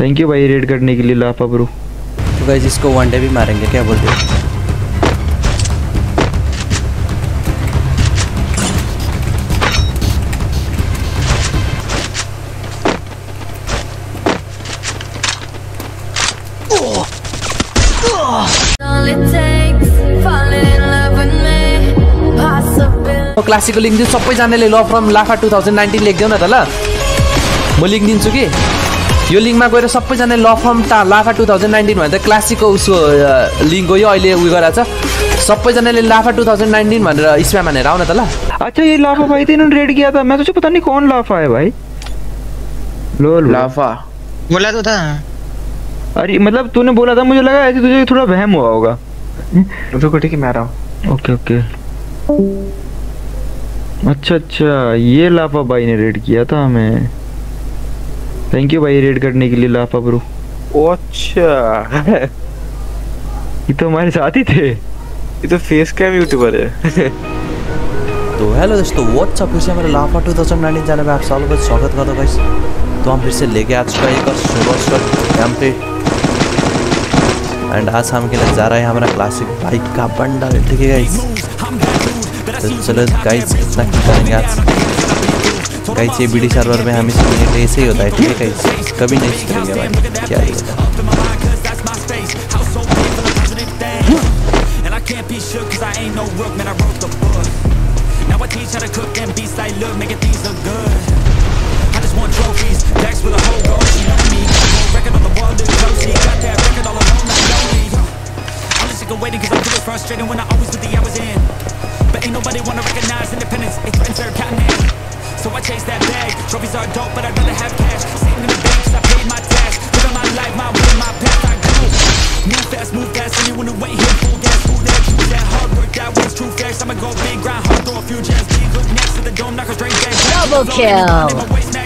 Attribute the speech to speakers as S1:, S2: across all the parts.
S1: Thank you भाई red करने के लिए लाफा ब्रो
S2: तो गाइज़ इसको वन डे भी मारेंगे, क्या बोलते हो? क्लासिकको लिङ्क सबैजनाले ल फ्रम लाफा टु थाउजन्ड नाइन्टिन लेखिदेऊ न त ल म लिङ्क दिन्छु कि यो लिङ्कमा गएर सबैजनाले ल फ्रम टा लाफा टु थाउजन्ड नाइन्टिन भनेर क्लासिकको उसको लिङ्क हो यो अहिले उयो गराएको छ। सबैजनाले लाफा टु थाउजन्ड नाइन्टिन भनेर स्प्याम हानेर आउन त ल।
S1: अच्छा ये लाफा भाई तो इन्होंने रेड किया था मैं सोचा पता नहीं कौन लाफा है भाई लोल
S3: लाफा।
S4: बोला तो था
S1: अरे मतलब तूने बोला था मुझे लगा ऐसे तुझे थोड़ा वहम हुआ होगा।
S3: रुको ठीक है मैं आ रहा हूँ।
S1: Okay okay. अच्छा अच्छा ये लाफा भाई ने रेड किया था हमें। थैंक यू भाई रेड करने के लिए लाफा ब्रो
S3: अच्छा।
S1: ये तो हमारे साथ ही थे।
S3: ये तो फेस कैम यूट्यूबर है।
S2: तो हेलो दोस्तों व्हाट्सअप फिर से हमारे लाफा टू थाउज़ेंड नाइनटीन चैनल में आप सबको का स्वागत करता हूँ गाइस तो हम फिर से लेके आ चुका है एक और सुबह यहाँ पे। एंड आज हम के लिए जा रहा है हमारा क्लासिक बाइक का बंडल ठीक है गाइस तो चलो गाइस कितना की करेंगे आज। गाइस ये बीडी सर्वर में हमें सुनने ऐसे ही होता है ठीक है गाइस कभी नहीं सुनेंगे भाई क्या ही होता है
S5: And I can't be shook cause I ain't no rook, man, I wrote the book Now I teach how to cook and beats like look, making things look good I just want trophies, backs with a whole goal, she know me Gold record on the wall, look close, she got that record all alone, not lonely I'm just sick of waiting cause I'm feeling frustrated when I always put the hours in But ain't nobody wanna recognize independence, it threatens their continent so I chase that bag, trophies are dope but I'd rather have cash. Sitting in the bank I paid my tax. Living my life, my way, my path, I go. Move fast, move fast, anyone who ain't here full gas. That, that, hard work, that wins true facts. I'ma go big, grind hard, throw a few jabs Big next to the dome, knock a straight back.
S6: Double kill.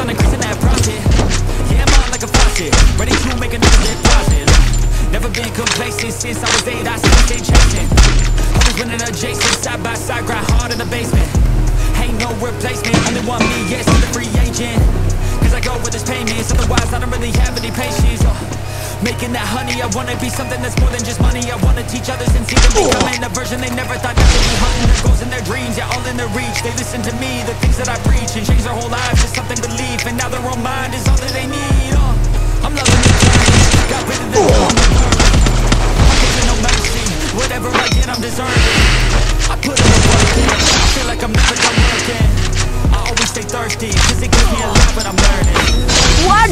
S5: On increasing that profit Yeah, I'm on like a ready to make another deposit Never been complacent since I was eight, I still stay chasing. Always winning adjacent, side by side, grind hard in the basement. Ain't no replacement, only one me, yes, I'm the free agent. Cause I go where there's payments, otherwise I don't really have any patience. Uh, Making that honey, I wanna be something that's more than just money. I wanna teach others and see them becoming a version they never thought they could be Hunting their goals and their dreams, yeah, all in their reach. They listen to me, the things that I preach. And change their whole lives to something belief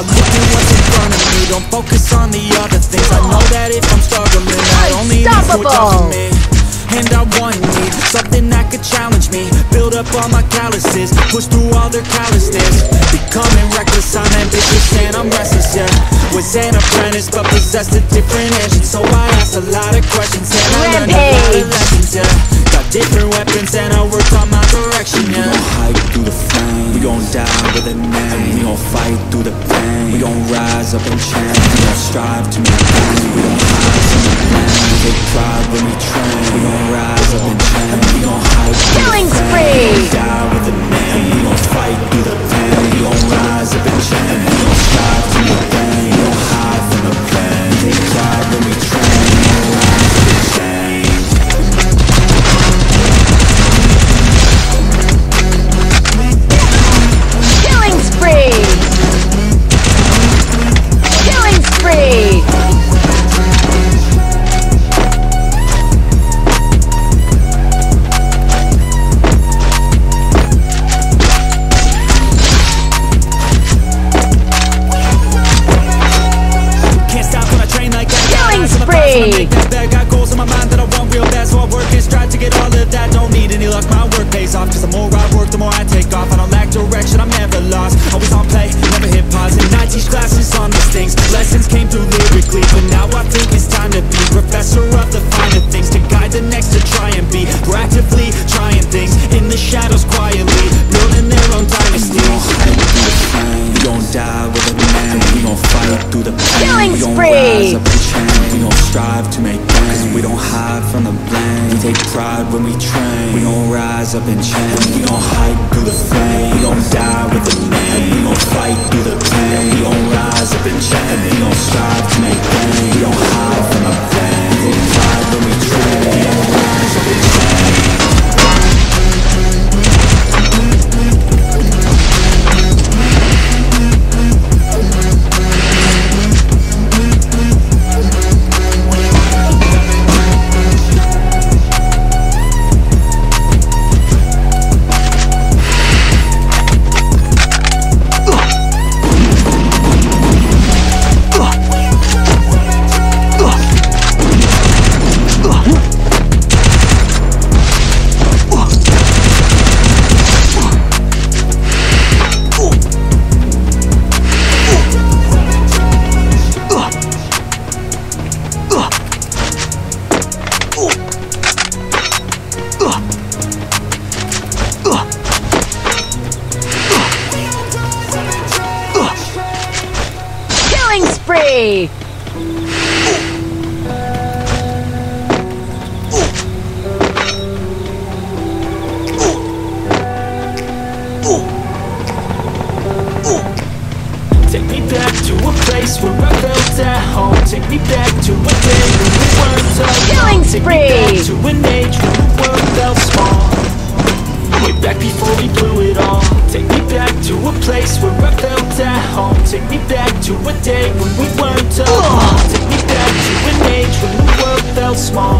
S5: I look at what's in front of me, don't focus on the other things. I know that if I'm struggling, I only need more
S6: Unstoppable.
S5: of me. And I want need something that could challenge me. Build up all my calluses, push through all their callousness. Becoming reckless, I'm ambitious and I'm restless, yeah. Was an apprentice but possessed a different engine. So I asked a lot of questions
S7: rise up and chant We don't strive to make plans We
S5: don't
S6: hide from the plan We take pride when we
S7: train.
S6: We gon' rise up and chant We make we don't hide from the blame. We take pride when we train. We gon' rise up and change. We gon' hide through the fame We gon' die with the name. We gon' fight through the pain. We gon' rise up and change. We gon' strive to make gain. We don't hide from the
S7: Killing spree.
S5: Take me back to a place where I felt at home. Take me back to a day when we weren't alone.
S7: Killing
S5: Take me back
S7: spree.
S5: to an age when the world felt small. Back before we blew it all. Take me back to a place where I felt at home. Take me back to a day when we weren't alone. Take me back to an age when the world felt small.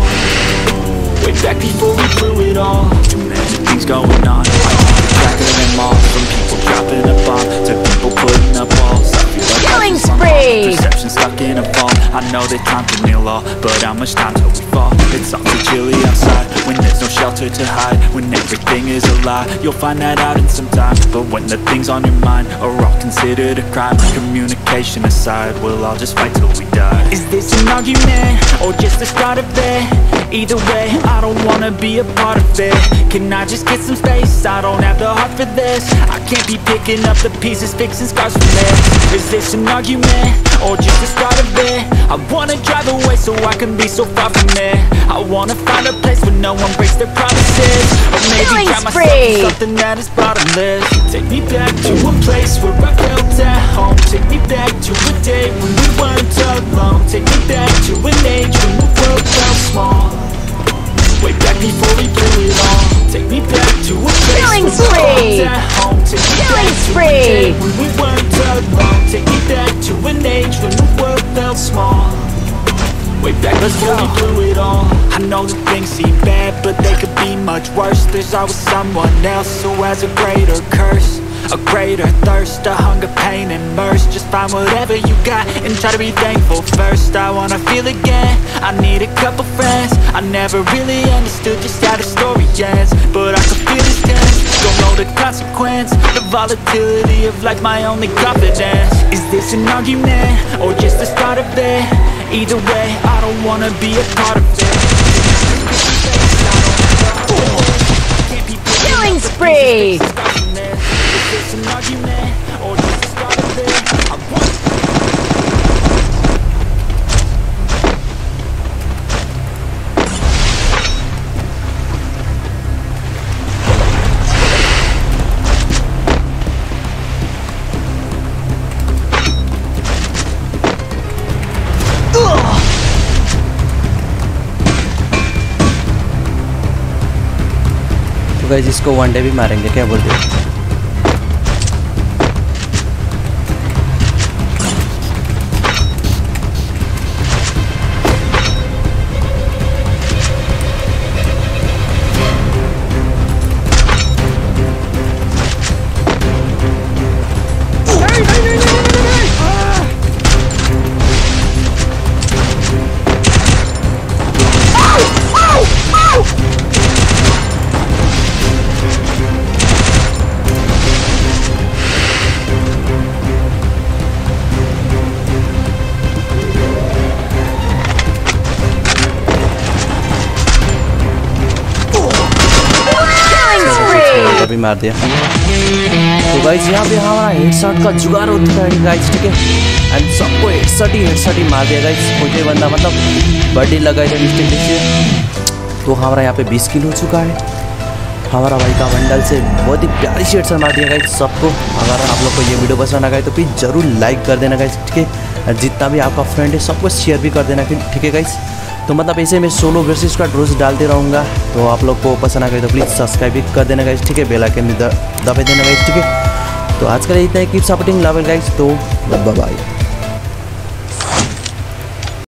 S5: Way back before we blew it all.
S6: Too many things going on. I of them all. From people dropping a bomb to people putting up walls. I feel like
S7: Killing
S6: life is unlocked,
S7: spree.
S6: Perception stuck in a vault. I know that time can all, but how much time till we fall? It's all too chilly outside when there's no shelter to hide. When everything is a lie, you'll find that out in some time. But when the things on your mind are all considered a crime, communication aside, we'll all just fight till we die.
S5: Is this an argument or just the start of it? Either way, I don't wanna be a part of it Can I just get some space? I don't have the heart for this I can't be picking up the pieces, fixing scars from this Is this an argument or just the start? I wanna drive away so I can be so far from it. I wanna find a place where no one breaks their promises. Or maybe
S7: Killing
S5: myself in something that is bottomless. Take me back to a place where I felt at home. Take me back to a day when we weren't alone. Take me back to an age when the world felt small. Way back before we blew it all Take me back to a place
S7: Killing
S5: where we weren't at home. Take me
S7: Killing
S5: back to a day when we weren't alone Back before we blew it all. I know that things seem bad, but they could be much worse. There's always someone else who has a greater curse A greater thirst, a hunger, pain, and mercy. Just find whatever you got and try to be thankful first. I wanna feel again, I need a couple friends. I never really understood just how the story ends But I can feel this tense, don't know the consequence The volatility of life, my only confidence Is this an argument, or just the start of it? Either way, I don't wanna be a part of it
S7: Killing spree.
S2: गए इसको one day भी मारेंगे क्या बोल रहे भी मार दिया। तो गाइज़ यहाँ पे हमारा हेडशॉट का जुगाड़ होता है गाइज़ ठीक है? एंड सबको हेडशॉट ही हेडशॉट ही मार दिया गाइज़ कोई बंदा मतलब बर्थडे लगाए थे मिस्टेक से तो हमारा यहाँ पे बीस किल हो चुका है। हमारा भाई का बंडल से बहुत ही प्यारी सी हेडशॉट मार दिया गाइज़ सबको। अगर आप लोग को ये वीडियो पसंद आ गई तो प्लीज़ ज़रूर लाइक कर देना गाइज़ ठीक है? जितना भी आपका फ्रेंड है, सबको शेयर भी कर देना, ठीक है गाइज़ तो मतलब ऐसे मैं सोलो वर्सेस का रोज डालते रहूँगा। तो आप लोग को पसंद आ गए तो प्लीज़ सब्सक्राइब भी कर देना गाइज़ ठीक है? बेल दबे दबा देना गाइज़ ठीक है? तो आज का इतना ही। कीप सपोर्टिंग लव गाइज़ तो बाय